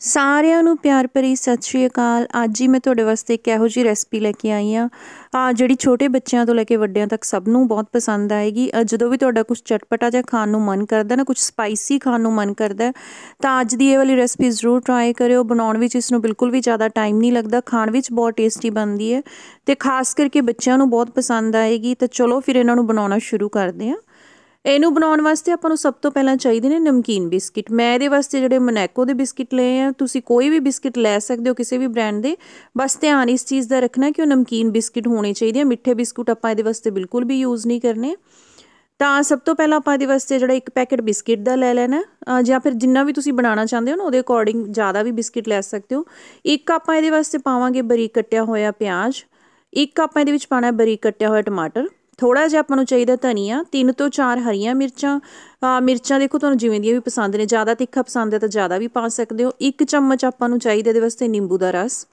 ਸਾਰਿਆਂ ਨੂੰ ਪਿਆਰ ਭਰੀ ਸਤਿ ਸ਼੍ਰੀ ਅਕਾਲ। ਅੱਜ ਹੀ ਮੈਂ ਤੁਹਾਡੇ ਵਾਸਤੇ ਇੱਕ ਇਹੋ ਜਿਹੀ ਰੈਸਪੀ ਲੈ ਕੇ ਆਈ ਆ ਆ ਜਿਹੜੀ ਛੋਟੇ ਬੱਚਿਆਂ ਤੋਂ ਲੈ ਕੇ ਵੱਡਿਆਂ ਤੱਕ ਸਭ ਨੂੰ ਬਹੁਤ ਪਸੰਦ ਆਏਗੀ। ਜਦੋਂ ਵੀ ਤੁਹਾਡਾ ਕੁਝ ਚਟਪਟਾ ਜਿਹਾ ਖਾਣ ਨੂੰ ਮਨ ਕਰਦਾ ਨਾ ਕੁਝ ਸਪਾਈਸੀ ਖਾਣ ਨੂੰ ਮਨ ਕਰਦਾ, ਤਾਂ ਅੱਜ ਦੀ ਇਹ ਵਾਲੀ ਰੈਸਪੀ ਜ਼ਰੂਰ ਟਰਾਈ ਕਰਿਓ। ਬਣਾਉਣ ਵਿੱਚ ਇਸ ਨੂੰ ਬਿਲਕੁਲ ਵੀ ਜ਼ਿਆਦਾ ਟਾਈਮ ਨਹੀਂ ਲੱਗਦਾ। ਖਾਣ ਵਿੱਚ ਬਹੁਤ ਟੇਸਟੀ ਬਣਦੀ ਹੈ ਤੇ ਖਾਸ ਕਰਕੇ ਬੱਚਿਆਂ ਨੂੰ ਬਹੁਤ ਪਸੰਦ ਆਏਗੀ। ਤਾਂ ਚਲੋ ਫਿਰ ਇਹਨਾਂ ਨੂੰ ਬਣਾਉਣਾ ਸ਼ੁਰੂ ਕਰਦੇ ਹਾਂ। ਇਹਨੂੰ ਬਣਾਉਣ ਵਾਸਤੇ ਆਪਾਂ ਨੂੰ ਸਭ ਤੋਂ ਪਹਿਲਾਂ ਚਾਹੀਦੇ ਨੇ ਨਮਕੀਨ ਬਿਸਕਿਟ। ਮੈਂ ਇਹਦੇ ਵਾਸਤੇ ਜਿਹੜੇ ਮਨੈਕੋ ਦੇ ਬਿਸਕਿਟ ਲਏ ਆ, ਤੁਸੀਂ ਕੋਈ ਵੀ ਬਿਸਕਿਟ ਲੈ ਸਕਦੇ ਹੋ ਕਿਸੇ ਵੀ ਬ੍ਰਾਂਡ ਦੇ। ਬਸ ਧਿਆਨ ਇਸ ਚੀਜ਼ ਦਾ ਰੱਖਣਾ ਕਿ ਉਹ ਨਮਕੀਨ ਬਿਸਕਿਟ ਹੋਣੇ ਚਾਹੀਦੇ ਆ। ਮਿੱਠੇ ਬਿਸਕੁਟ ਆਪਾਂ ਇਹਦੇ ਵਾਸਤੇ ਬਿਲਕੁਲ ਵੀ ਯੂਜ਼ ਨਹੀਂ ਕਰਨੇ। ਤਾਂ ਸਭ ਤੋਂ ਪਹਿਲਾਂ ਆਪਾਂ ਇਹਦੇ ਵਾਸਤੇ ਜਿਹੜਾ ਇੱਕ ਪੈਕੇਟ ਬਿਸਕਿਟ ਦਾ ਲੈ ਲੈਣਾ ਜਾਂ ਫਿਰ ਜਿੰਨਾ ਵੀ ਤੁਸੀਂ ਬਣਾਉਣਾ ਚਾਹੁੰਦੇ ਹੋ ਨਾ, ਉਹਦੇ ਅਕੋਰਡਿੰਗ ਜ਼ਿਆਦਾ ਵੀ ਬਿਸਕਿਟ ਲੈ ਸਕਦੇ ਹੋ। ਇੱਕ ਆਪਾਂ ਇਹਦੇ ਵਾਸਤੇ ਪਾਵਾਂਗੇ ਬਰੀਕ ਕੱਟਿਆ ਹੋਇਆ ਪਿਆਜ਼, ਇੱਕ ਆਪਾਂ ਇਹਦੇ ਵਿੱਚ ਪਾਣਾ ਬਰੀਕ ਕੱਟਿਆ ਹੋਇਆ ਟਮਾਟਰ। ਥੋੜਾ ਜਿਹਾ ਆਪਾਂ ਨੂੰ ਚਾਹੀਦਾ ਧਨੀਆ, ਤਿੰਨ ਤੋਂ ਚਾਰ ਹਰੀਆਂ ਮਿਰਚਾਂ ਮਿਰਚਾਂ ਦੇਖੋ ਤੁਹਾਨੂੰ ਜਿਵੇਂ ਦੀਆਂ ਵੀ ਪਸੰਦ ਨੇ, ਜ਼ਿਆਦਾ ਤਿੱਖਾ ਪਸੰਦ ਹੈ ਤਾਂ ਜ਼ਿਆਦਾ ਵੀ ਪਾ ਸਕਦੇ ਹੋ। ਇੱਕ ਚਮਚ ਆਪਾਂ ਨੂੰ ਚਾਹੀਦਾ ਇਹਦੇ ਵਾਸਤੇ ਨਿੰਬੂ ਦਾ ਰਸ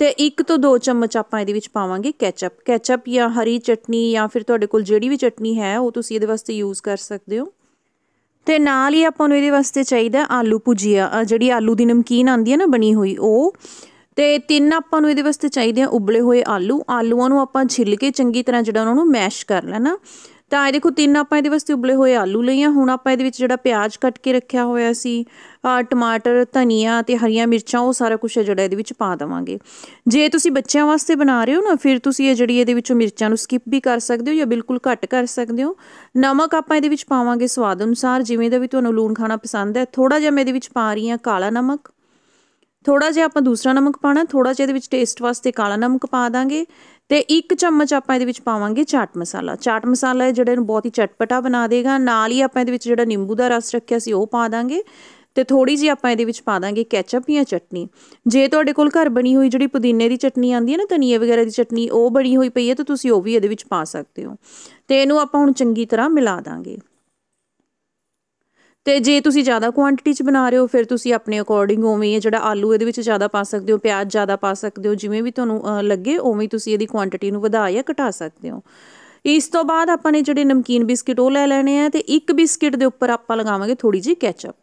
ਤੇ ਇੱਕ ਤੋਂ ਦੋ ਚਮਚ ਆਪਾਂ ਇਹਦੇ ਵਿੱਚ ਪਾਵਾਂਗੇ ਕੈਚਅਪ ਕੈਚਅਪ ਜਾਂ ਹਰੀ ਚਟਨੀ ਜਾਂ ਫਿਰ ਤੁਹਾਡੇ ਕੋਲ ਜਿਹੜੀ ਵੀ ਚਟਨੀ ਹੈ, ਉਹ ਤੁਸੀਂ ਇਹਦੇ ਵਾਸਤੇ ਯੂਜ਼ ਕਰ ਸਕਦੇ ਹੋ। ਤੇ ਨਾਲ ਹੀ ਆਪਾਂ ਨੂੰ ਇਹਦੇ ਵਾਸਤੇ ਚਾਹੀਦਾ ਆਲੂ ਭੁਜੀਆ ਜਿਹੜੀ ਆਲੂ ਦੀ ਨਮਕੀਨ ਆਂਦੀ ਹੈ ਨਾ ਬਣੀ ਹੋਈ, ਉਹ ਤੇ ਤਿੰਨ ਆਪਾਂ ਨੂੰ ਇਹਦੇ ਵਾਸਤੇ ਚਾਹੀਦੇ ਆ ਉਬਲੇ ਹੋਏ ਆਲੂ। ਆਲੂਆਂ ਨੂੰ ਆਪਾਂ ਛਿੱਲ ਕੇ ਚੰਗੀ ਤਰ੍ਹਾਂ ਜਿਹੜਾ ਉਹਨਾਂ ਨੂੰ ਮੈਸ਼ ਕਰ ਲੈਣਾ। ਤਾਂ ਇਹ ਦੇਖੋ ਤਿੰਨ ਆਪਾਂ ਇਹਦੇ ਵਾਸਤੇ ਉਬਲੇ ਹੋਏ ਆਲੂ ਲਈਆਂ ਹੁਣ ਆਪਾਂ ਇਹਦੇ ਵਿੱਚ ਜਿਹੜਾ ਪਿਆਜ਼ ਕੱਟ ਕੇ ਰੱਖਿਆ ਹੋਇਆ ਸੀ ਟਮਾਟਰ, ਧਨੀਆ ਤੇ ਹਰੀਆਂ ਮਿਰਚਾਂ, ਉਹ ਸਾਰਾ ਕੁਝ ਜਿਹੜਾ ਇਹਦੇ ਵਿੱਚ ਪਾ ਦਵਾਂਗੇ। ਜੇ ਤੁਸੀਂ ਬੱਚਿਆਂ ਵਾਸਤੇ ਬਣਾ ਰਹੇ ਹੋ ਨਾ, ਫਿਰ ਤੁਸੀਂ ਇਹ ਜਿਹੜੀ ਇਹਦੇ ਵਿੱਚੋਂ ਮਿਰਚਾਂ ਨੂੰ ਸਕਿਪ ਵੀ ਕਰ ਸਕਦੇ ਹੋ ਜਾਂ ਬਿਲਕੁਲ ਘੱਟ ਕਰ ਸਕਦੇ ਹੋ। ਨਮਕ ਆਪਾਂ ਇਹਦੇ ਵਿੱਚ ਪਾਵਾਂਗੇ ਸਵਾਦ ਅਨੁਸਾਰ, ਜਿਵੇਂ ਦਾ ਵੀ ਤੁਹਾਨੂੰ ਲੂਣ ਖਾਣਾ ਪਸੰਦ ਹੈ। ਥੋੜਾ ਜਿਹਾ ਮੈਂ ਇਹਦੇ ਵਿੱਚ ਪਾ ਰਹੀ ਹਾਂ ਕਾਲਾ ਨਮਕ। ਥੋੜਾ ਜਿਹਾ ਆਪਾਂ ਦੂਸਰਾ ਨਮਕ ਪਾਣਾ ਥੋੜਾ ਜਿਹਾ ਇਹਦੇ ਵਿੱਚ ਟੇਸਟ ਵਾਸਤੇ ਕਾਲਾ ਨਮਕ ਪਾ ਦਾਂਗੇ ਤੇ ਇੱਕ ਚਮਚ ਆਪਾਂ ਇਹਦੇ ਵਿੱਚ ਪਾਵਾਂਗੇ ਚਾਟ ਮਸਾਲਾ। ਚਾਟ ਮਸਾਲਾ ਹੈ ਜਿਹੜੇ ਇਹਨੂੰ ਬਹੁਤ ਹੀ ਚਟਪਟਾ ਬਣਾ ਦੇਗਾ। ਨਾਲ ਹੀ ਆਪਾਂ ਇਹਦੇ ਵਿੱਚ ਜਿਹੜਾ ਨਿੰਬੂ ਦਾ ਰਸ ਰੱਖਿਆ ਸੀ ਉਹ ਪਾ ਦਾਂਗੇ ਤੇ ਥੋੜੀ ਜੀ ਆਪਾਂ ਇਹਦੇ ਵਿੱਚ ਪਾ ਦਾਂਗੇ ਕੈਚਅਪ ਜਾਂ ਚਟਨੀ। ਜੇ ਤੁਹਾਡੇ ਕੋਲ ਘਰ ਬਣੀ ਹੋਈ ਜਿਹੜੀ ਪੁਦੀਨੇ ਦੀ ਚਟਨੀ ਆਂਦੀ ਹੈ ਨਾ, ਧਨੀਏ ਵਗੈਰਾ ਦੀ ਚਟਨੀ ਉਹ ਬਣੀ ਹੋਈ ਪਈ ਹੈ ਤਾਂ ਤੁਸੀਂ ਉਹ ਵੀ ਇਹਦੇ ਵਿੱਚ ਪਾ ਸਕਦੇ ਹੋ। ਤੇ ਇਹਨੂੰ ਆਪਾਂ ਹੁਣ ਚੰਗੀ ਤਰ੍ਹਾਂ ਮਿਲਾ ਦਾਂਗੇ। ਤੇ ਜੇ ਤੁਸੀਂ ਜ਼ਿਆਦਾ ਕੁਆਂਟੀਟੀ 'ਚ ਬਣਾ ਰਹੇ ਹੋ, ਫਿਰ ਤੁਸੀਂ ਆਪਣੇ ਅਕੋਰਡਿੰਗ ਉਵੇਂ ਜਿਹੜਾ ਆਲੂ ਇਹਦੇ ਵਿੱਚ ਜ਼ਿਆਦਾ ਪਾ ਸਕਦੇ ਹੋ, ਪਿਆਜ਼ ਜ਼ਿਆਦਾ ਪਾ ਸਕਦੇ ਹੋ, ਜਿਵੇਂ ਵੀ ਤੁਹਾਨੂੰ ਲੱਗੇ, ਉਵੇਂ ਤੁਸੀਂ ਇਹਦੀ ਕੁਆਂਟੀਟੀ ਨੂੰ ਵਧਾ ਜਾਂ ਘਟਾ ਸਕਦੇ ਹੋ। ਇਸ ਤੋਂ ਬਾਅਦ ਆਪਾਂ ਨੇ ਜਿਹੜੇ ਨਮਕੀਨ ਬਿਸਕਿਟ ਉਹ ਲੈ ਲੈਣੇ ਆ ਤੇ ਇੱਕ ਬਿਸਕਿਟ ਦੇ ਉੱਪਰ ਆਪਾਂ ਲਗਾਵਾਂਗੇ ਥੋੜੀ ਜਿਹੀ ਕੈਚਅਪ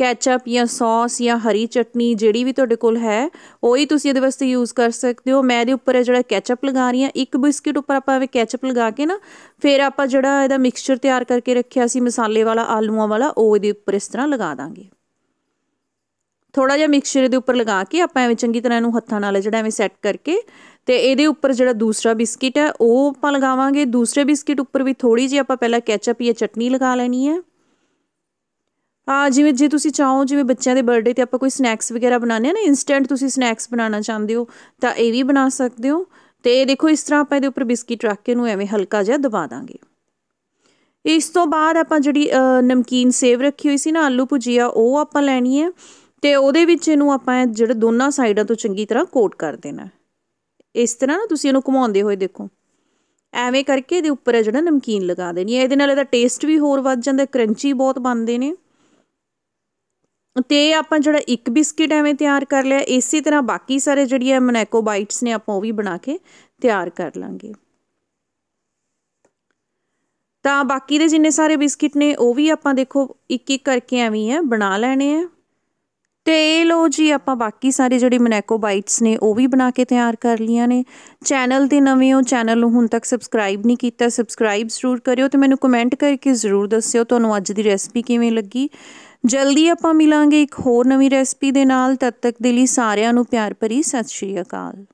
ਕੈਚਅਪ ਜਾਂ ਸੌਸ ਜਾਂ ਹਰੀ ਚਟਨੀ ਜਿਹੜੀ ਵੀ ਤੁਹਾਡੇ ਕੋਲ ਹੈ, ਉਹ ਹੀ ਤੁਸੀਂ ਇਹਦੇ ਵਾਸਤੇ ਯੂਜ਼ ਕਰ ਸਕਦੇ ਹੋ। ਮੈਂ ਇਹਦੇ ਉੱਪਰ ਇਹ ਜਿਹੜਾ ਕੈਚਅਪ ਲਗਾ ਰਹੀ ਹਾਂ, ਇੱਕ ਬਿਸਕਿਟ ਉੱਪਰ ਆਪਾਂ ਐਵੇਂ ਕੈਚਅਪ ਲਗਾ ਕੇ ਨਾ, ਫਿਰ ਆਪਾਂ ਜਿਹੜਾ ਇਹਦਾ ਮਿਕਸਚਰ ਤਿਆਰ ਕਰਕੇ ਰੱਖਿਆ ਸੀ, ਮਸਾਲੇ ਵਾਲਾ, ਆਲੂਆਂ ਵਾਲਾ, ਉਹ ਇਹਦੇ ਉੱਪਰ ਇਸ ਤਰ੍ਹਾਂ ਲਗਾ ਦਾਂਗੇ। ਥੋੜਾ ਜਿਹਾ ਮਿਕਸਚਰ ਦੇ ਉੱਪਰ ਲਗਾ ਕੇ ਆਪਾਂ ਐਵੇਂ ਚੰਗੀ ਤਰ੍ਹਾਂ ਇਹਨੂੰ ਹੱਥਾਂ ਨਾਲ ਜਿਹੜਾ ਐਵੇਂ ਸੈੱਟ ਕਰਕੇ ਤੇ ਇਹਦੇ ਉੱਪਰ ਜਿਹੜਾ ਦੂਸਰਾ ਬਿਸਕਿਟ ਹੈ, ਉਹ ਆਪਾਂ ਲਗਾਵਾਂਗੇ। ਦੂਸਰੇ ਬਿਸਕਿਟ ਉੱਪਰ ਵੀ ਥੋੜੀ ਜਿਹੀ ਆਪਾਂ ਪਹਿਲਾਂ ਕੈਚਅਪ ਜਾਂ ਚਟਨੀ ਲਗਾ ਲੈਣੀ ਹੈ। ਜਿਵੇਂ ਜੇ ਤੁਸੀਂ ਚਾਹੋ, ਜਿਵੇਂ ਬੱਚਿਆਂ ਦੇ ਬਰਥਡੇ ਤੇ ਆਪਾਂ ਕੋਈ ਸਨੈਕਸ ਵਗੈਰਾ ਬਣਾਉਂਦੇ ਆ ਨਾ ਇਨਸਟੈਂਟ ਤੁਸੀਂ ਸਨੈਕਸ ਬਣਾਉਣਾ ਚਾਹੁੰਦੇ ਹੋ, ਤਾਂ ਇਹ ਵੀ ਬਣਾ ਸਕਦੇ ਹੋ। ਤੇ ਦੇਖੋ, ਇਸ ਤਰ੍ਹਾਂ ਆਪਾਂ ਇਹਦੇ ਉੱਪਰ ਬਿਸਕਿਟ ਰੱਖ ਕੇ ਇਹਨੂੰ ਐਵੇਂ ਹਲਕਾ ਜਿਹਾ ਦਬਾ ਦਾਂਗੇ। ਇਸ ਤੋਂ ਬਾਅਦ ਆਪਾਂ ਜਿਹੜੀ ਨਮਕੀਨ ਸੇਵ ਰੱਖੀ ਹੋਈ ਸੀ ਨਾ, ਆਲੂ ਭੁਜੀਆ, ਉਹ ਆਪਾਂ ਲੈਣੀ ਹੈ। ਤੇ ਉਹਦੇ ਵਿੱਚ ਇਹਨੂੰ ਆਪਾਂ ਜਿਹੜੇ ਦੋਨਾਂ ਸਾਈਡਾਂ ਤੋਂ ਚੰਗੀ ਤਰ੍ਹਾਂ ਕੋਟ ਕਰ ਦੇਣਾ ਇਸ ਤਰ੍ਹਾਂ ਨਾ ਤੁਸੀਂ ਇਹਨੂੰ ਘੁਮਾਉਂਦੇ ਹੋਏ ਦੇਖੋ। ਐਵੇਂ ਕਰਕੇ ਇਹਦੇ ਉੱਪਰ ਹੈ ਜਿਹੜਾ ਨਮਕੀਨ ਲਗਾ ਦੇਣੀ ਹੈ। ਇਹਦੇ ਨਾਲ ਇਹਦਾ ਟੇਸਟ ਵੀ ਹੋਰ ਵੱਧ ਜਾਂਦਾ ਕਰੰਚੀ ਬਹੁਤ ਬਣਦੇ ਨੇ। ਤੇ ਆਪਾਂ ਜਿਹੜਾ ਇੱਕ ਬਿਸਕਿਟ ਐਵੇਂ ਤਿਆਰ ਕਰ ਲਿਆ, ਇਸੇ ਤਰ੍ਹਾਂ ਬਾਕੀ ਸਾਰੇ ਜਿਹੜੀ ਹੈ ਮਨੈਕੋ ਬਾਈਟਸ ਨੇ, ਆਪਾਂ ਉਹ ਵੀ ਬਣਾ ਕੇ ਤਿਆਰ ਕਰ ਲਾਂਗੇ। ਤਾਂ ਬਾਕੀ ਦੇ ਜਿੰਨੇ ਸਾਰੇ ਬਿਸਕਿਟ ਨੇ, ਉਹ ਵੀ ਆਪਾਂ ਦੇਖੋ ਇੱਕ ਇੱਕ ਕਰਕੇ ਐਵੇਂ ਹੈ ਬਣਾ ਲੈਣੇ ਆ। ਤੇ ਇਹ ਲੋ ਜੀ, ਆਪਾਂ ਬਾਕੀ ਸਾਰੇ ਜਿਹੜੇ ਮਨੈਕੋ ਬਾਈਟਸ ਨੇ, ਉਹ ਵੀ ਬਣਾ ਕੇ ਤਿਆਰ ਕਰ ਲੀਆਂ ਨੇ। ਚੈਨਲ ਤੇ ਨਵੇਂ ਹੋ, ਚੈਨਲ ਨੂੰ ਹੁਣ ਤੱਕ ਸਬਸਕ੍ਰਾਈਬ ਨਹੀਂ ਕੀਤਾ, ਸਬਸਕ੍ਰਾਈਬ ਜ਼ਰੂਰ ਕਰਿਓ ਤੇ ਮੈਨੂੰ ਕਮੈਂਟ ਕਰਕੇ ਜ਼ਰੂਰ ਦੱਸਿਓ, ਤੁਹਾਨੂੰ ਅੱਜ ਦੀ ਰੈਸਪੀ ਕਿਵੇਂ ਲੱਗੀ। ਜਲਦੀ ਆਪਾਂ ਮਿਲਾਂਗੇ ਇੱਕ ਹੋਰ ਨਵੀਂ ਰੈਸਪੀ ਦੇ ਨਾਲ, ਤਦ ਤੱਕ ਦੇ ਲਈ ਸਾਰਿਆਂ ਨੂੰ ਪਿਆਰ ਭਰੀ ਸਤਿ ਸ਼੍ਰੀ ਅਕਾਲ।